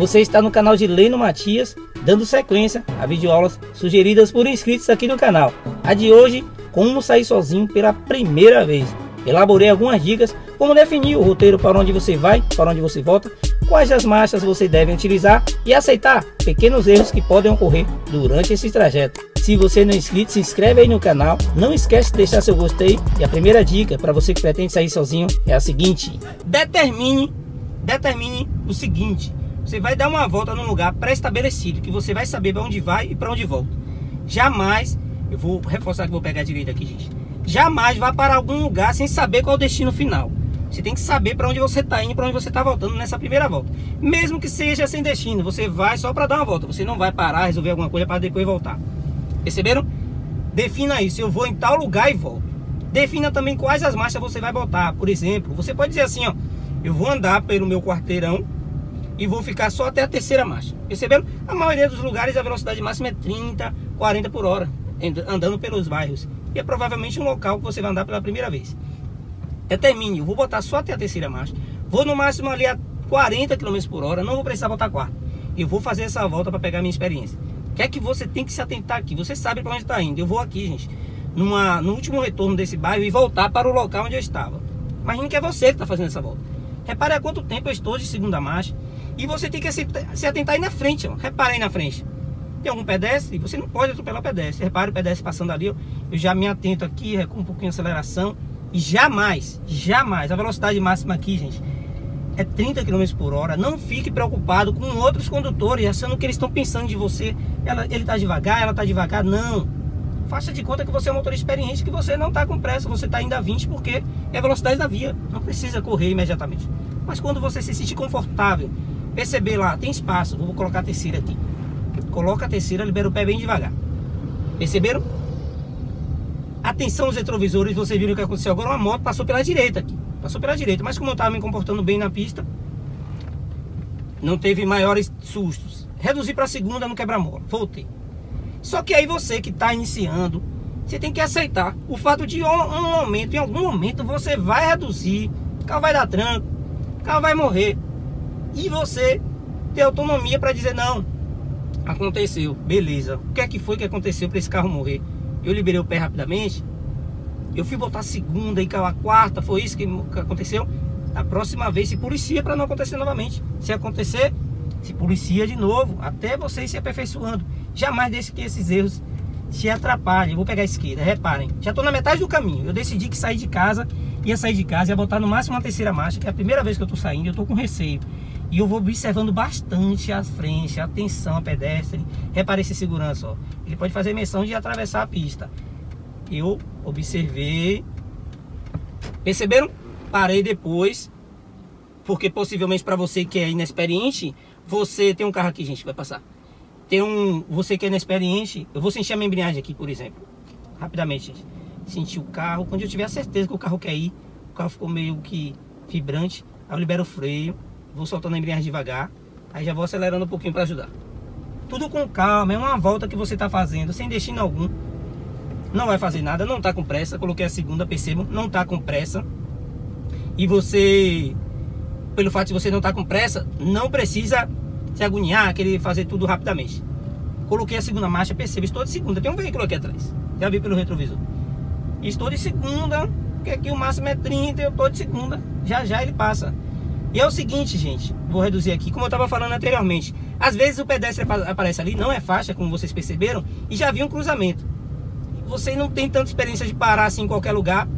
Você está no canal de Leno Matias, dando sequência a videoaulas sugeridas por inscritos aqui no canal. A de hoje, como sair sozinho pela primeira vez. Elaborei algumas dicas como definir o roteiro para onde você vai, para onde você volta, quais as marchas você deve utilizar e aceitar pequenos erros que podem ocorrer durante esse trajeto. Se você não é inscrito, se inscreve aí no canal. Não esquece de deixar seu gostei. E a primeira dica para você que pretende sair sozinho é a seguinte: determine, determine o seguinte. Você vai dar uma volta num lugar pré-estabelecido, que você vai saber para onde vai e para onde volta. Jamais, eu vou reforçar que vou pegar a direita aqui, gente. Jamais vá para algum lugar sem saber qual é o destino final. Você tem que saber para onde você está indo, para onde você está voltando nessa primeira volta. Mesmo que seja sem destino, você vai só para dar uma volta. Você não vai parar, resolver alguma coisa para depois voltar. Perceberam? Defina isso. Eu vou em tal lugar e volto. Defina também quais as marchas você vai botar. Por exemplo, você pode dizer assim, ó. Eu vou andar pelo meu quarteirão e vou ficar só até a terceira marcha. Perceberam? A maioria dos lugares a velocidade máxima é 30, 40 por hora, andando pelos bairros. E é provavelmente um local que você vai andar pela primeira vez. Determine, eu vou botar só até a terceira marcha. Vou no máximo ali a 40 km por hora, não vou precisar botar quarta. Eu vou fazer essa volta para pegar minha experiência. O que é que você tem que se atentar aqui? Você sabe para onde está indo. Eu vou aqui, gente, numa, no último retorno desse bairro e voltar para o local onde eu estava. Imagine que é você que está fazendo essa volta. Repare há quanto tempo eu estou de segunda marcha. E você tem que se, se atentar aí na frente, ó. Repare aí na frente. Tem algum pedestre? Você não pode atropelar o pedestre. Repare o pedestre passando ali, ó. Eu já me atento aqui, recuo um pouquinho a aceleração. E jamais, jamais, a velocidade máxima aqui, gente, é 30 km por hora. Não fique preocupado com outros condutores, achando que eles estão pensando de você. Ela, ele está devagar, ela está devagar. Não. Faça de conta que você é um motorista experiente, que você não está com pressa, você está indo a 20 porque é a velocidade da via. Não precisa correr imediatamente. Mas quando você se sentir confortável Perceber lá, tem espaço. Vou colocar a terceira aqui. Coloca a terceira, libera o pé bem devagar. Perceberam? Atenção aos retrovisores, vocês viram o que aconteceu agora? Uma moto passou pela direita aqui. Passou pela direita, mas como eu estava me comportando bem na pista, não teve maiores sustos. Reduzi para a segunda no quebra-mola. Voltei. Só que aí você que está iniciando, você tem que aceitar o fato de um momento, em algum momento, você vai reduzir, o carro vai dar tranco, o carro vai morrer e você ter autonomia para dizer não. Aconteceu, beleza. O que é que foi que aconteceu para esse carro morrer? Eu liberei o pé rapidamente. Eu fui botar a segunda e caiu a quarta. Foi isso que aconteceu. Da próxima vez se policia para não acontecer novamente. Se acontecer, se policia de novo, até vocês se aperfeiçoando. Jamais deixe que esses erros se atrapalhem. Eu vou pegar a esquerda, reparem. Já estou na metade do caminho. Eu decidi que sair de casa, ia sair de casa, ia botar no máximo uma terceira marcha, que é a primeira vez que eu estou saindo, eu estou com receio. E eu vou observando bastante as frentes, atenção a pedestre. Repare esse segurança, ó. Ele pode fazer menção de atravessar a pista. Eu observei. Perceberam? Parei depois. Porque possivelmente para você que é inexperiente, você tem um carro aqui, gente, vai passar. Tem um, você que é inexperiente, eu vou sentir a membreagem aqui, por exemplo. Rapidamente, gente. Sentir o carro, quando eu tiver a certeza que o carro quer ir, o carro ficou meio que vibrante, aí eu libero o freio Vou soltando a embreagem devagar. Aí já vou acelerando um pouquinho para ajudar. Tudo com calma, é uma volta que você está fazendo, sem destino algum. Não vai fazer nada, não está com pressa. Coloquei a segunda, percebam, não está com pressa. E você, pelo fato de você não estar tá com pressa, não precisa se agoniar, querer fazer tudo rapidamente. Coloquei a segunda marcha, perceba, estou de segunda. Tem um veículo aqui atrás. Já vi pelo retrovisor. Estou de segunda, porque aqui o máximo é 30, eu estou de segunda. Já já ele passa. E é o seguinte, gente, vou reduzir aqui, como eu estava falando anteriormente. Às vezes o pedestre aparece ali, não é faixa, como vocês perceberam, e já vi um cruzamento. Você não tem tanta experiência de parar assim em qualquer lugar.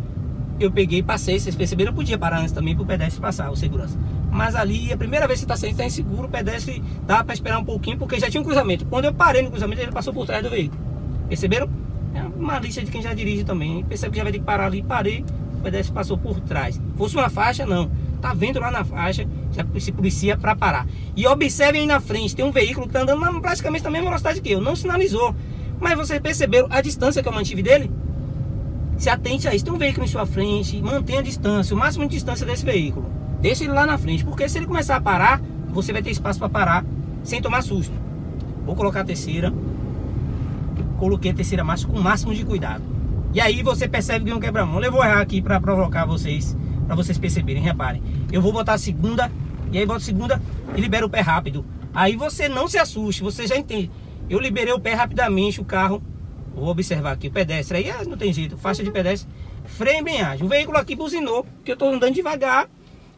Eu peguei passei, vocês perceberam, eu podia parar antes também para o pedestre passar, o segurança. Mas ali, a primeira vez que está saindo, está inseguro, o pedestre dá para esperar um pouquinho, porque já tinha um cruzamento. Quando eu parei no cruzamento, ele passou por trás do veículo. Perceberam? É uma lista de quem já dirige também. Percebe que já vai ter que parar ali, parei, o pedestre passou por trás. Fosse uma faixa, não tá vendo lá na faixa, já se policia para parar. E observem aí na frente, tem um veículo que tá andando praticamente na mesma velocidade que eu, não sinalizou. Mas vocês perceberam a distância que eu mantive dele? Se atente a isso, tem um veículo em sua frente, mantenha a distância, o máximo de distância desse veículo. Deixe ele lá na frente, porque se ele começar a parar, você vai ter espaço para parar sem tomar susto. Vou colocar a terceira. Coloquei a terceira marcha com o máximo de cuidado. E aí você percebe que não quebra-mão. Eu vou errar aqui para provocar vocês para vocês perceberem, reparem. Eu vou botar a segunda, e aí boto a segunda e libero o pé rápido. Aí você não se assuste, você já entende. Eu liberei o pé rapidamente, o carro. Vou observar aqui, o pedestre aí ah, não tem jeito, faixa de pedestre, freio embreagem. O veículo aqui buzinou, porque eu tô andando devagar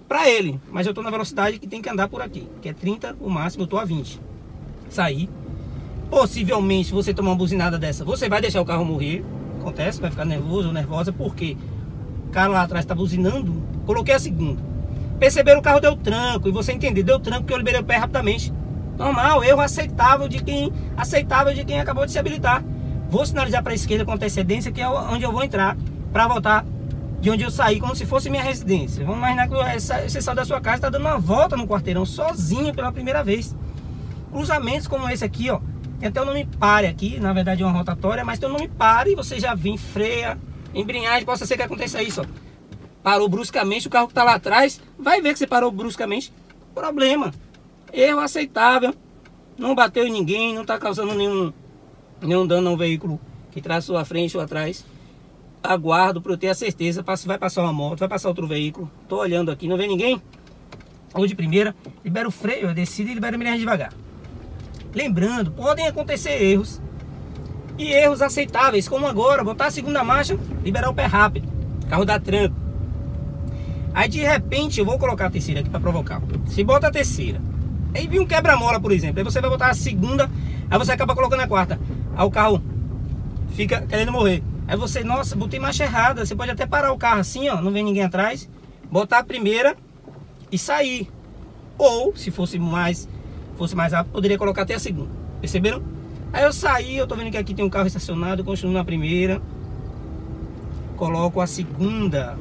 para ele, mas eu tô na velocidade que tem que andar por aqui, que é 30 o máximo, eu tô a 20. Saí. Possivelmente, se você tomar uma buzinada dessa, você vai deixar o carro morrer. Acontece, vai ficar nervoso ou nervosa, porque cara lá atrás tá buzinando. Coloquei a segunda. Perceberam o carro deu tranco, e você entendeu, deu tranco porque eu liberei o pé rapidamente. Normal, erro aceitável de quem aceitável de quem acabou de se habilitar. Vou sinalizar para a esquerda com antecedência, que é onde eu vou entrar para voltar de onde eu saí, como se fosse minha residência. Vamos imaginar que você saiu da sua casa está dando uma volta no quarteirão sozinho pela primeira vez. Cruzamentos como esse aqui, ó. Tem até o nome pare aqui, na verdade é uma rotatória, mas tem o nome pare e você já vem, freia, embreagem, possa ser que aconteça isso, ó. Parou bruscamente, o carro que está lá atrás vai ver que você parou bruscamente. Problema. Erro aceitável. Não bateu em ninguém, não está causando nenhum, nenhum dano ao veículo que traz sua frente ou atrás. Aguardo para eu ter a certeza. Vai passar uma moto, vai passar outro veículo. Estou olhando aqui, não vê ninguém? Ou de primeira, libera o freio, eu decido e libera a embreagem devagar. Lembrando, podem acontecer erros. E erros aceitáveis, como agora, botar a segunda marcha, liberar o pé rápido. Carro dá tranco. Aí de repente eu vou colocar a terceira aqui para provocar. Se bota a terceira, Aí viu um quebra-mola, por exemplo. Aí você vai botar a segunda, aí você acaba colocando a quarta. Aí o carro fica querendo morrer. Aí você, nossa, botei marcha errada. Você pode até parar o carro assim, ó, não vem ninguém atrás. Botar a primeira e sair. Ou, se fosse mais, fosse mais rápido, poderia colocar até a segunda. Perceberam? Aí eu saí, eu tô vendo que aqui tem um carro estacionado, continuo na primeira. Coloco a segunda.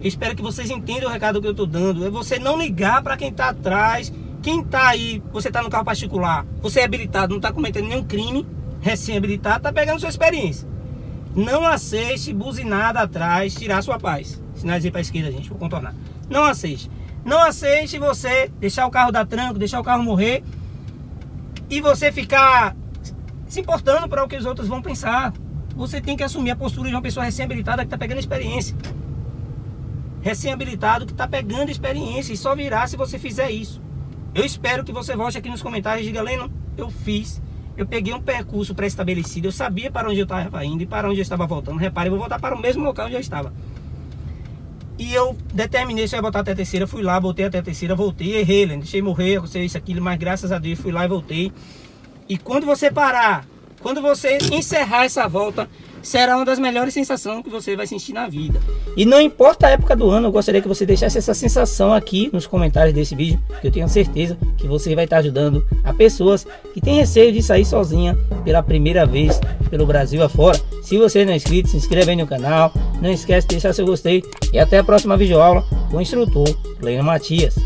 espero que vocês entendam o recado que eu tô dando. É você não ligar para quem tá atrás quem tá aí, você tá no carro particular, você é habilitado, não tá cometendo nenhum crime, recém-habilitado, tá pegando sua experiência. Não aceite buzinada atrás, tirar sua paz. Sinalizei para a esquerda, gente, vou contornar. Não aceite. Não aceite você deixar o carro dar tranco, deixar o carro morrer e você ficar se importando para o que os outros vão pensar. Você tem que assumir a postura de uma pessoa recém-habilitada que está pegando experiência. Recém-habilitado que está pegando experiência e só virá se você fizer isso. Eu espero que você volte aqui nos comentários e diga, Leno, eu fiz, eu peguei um percurso pré-estabelecido, eu sabia para onde eu estava indo e para onde eu estava voltando. Repare, eu vou voltar para o mesmo local onde eu estava. E eu determinei se eu ia botar até a terceira, fui lá, voltei até a terceira, voltei, errei, Leno, deixei morrer, aconteceu isso, aquilo, mas graças a Deus fui lá e voltei. E quando você parar, quando você encerrar essa volta, será uma das melhores sensações que você vai sentir na vida. E não importa a época do ano, eu gostaria que você deixasse essa sensação aqui nos comentários desse vídeo, que eu tenho certeza que você vai estar ajudando a pessoas que têm receio de sair sozinha pela primeira vez pelo Brasil afora. Se você não é inscrito, se inscreva aí no canal, não esquece de deixar seu gostei e até a próxima videoaula com o instrutor Leino Matias.